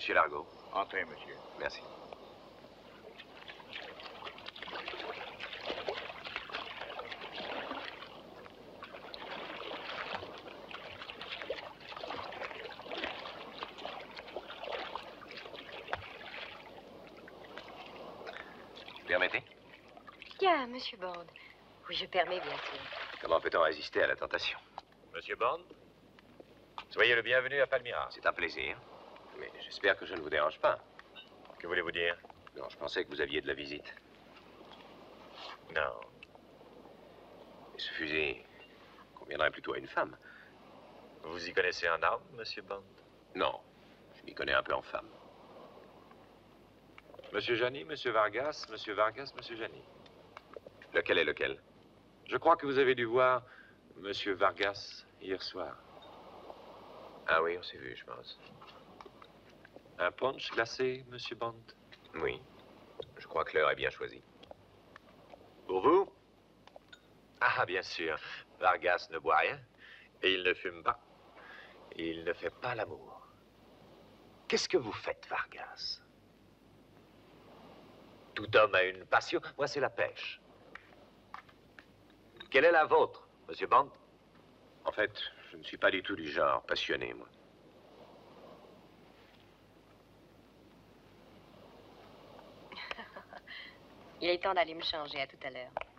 Monsieur Largo. Entrez, monsieur. Merci. Permettez? Bien, monsieur Bond. Oui, je permets, bien sûr. Comment peut-on résister à la tentation? Monsieur Bond, soyez le bienvenu à Palmyra. C'est un plaisir. Mais j'espère que je ne vous dérange pas. Que voulez-vous dire? Non, je pensais que vous aviez de la visite. Non. Et ce fusil conviendrait plutôt à une femme. Vous y connaissez en armes, monsieur Bond? Non, je m'y connais un peu en femme. Monsieur Jani, monsieur Vargas, monsieur Vargas, monsieur Jani. Lequel est lequel? Je crois que vous avez dû voir monsieur Vargas hier soir. Ah oui, on s'est vu, je pense. Un punch glacé, monsieur Bond? Oui. Je crois que l'heure est bien choisie. Pour vous? Ah, bien sûr. Vargas ne boit rien et il ne fume pas. Il ne fait pas l'amour. Qu'est-ce que vous faites, Vargas? Tout homme a une passion. Moi, c'est la pêche. Quelle est la vôtre, monsieur Bond? En fait, je ne suis pas du tout du genre passionné, moi. Il est temps d'aller me changer. À tout à l'heure.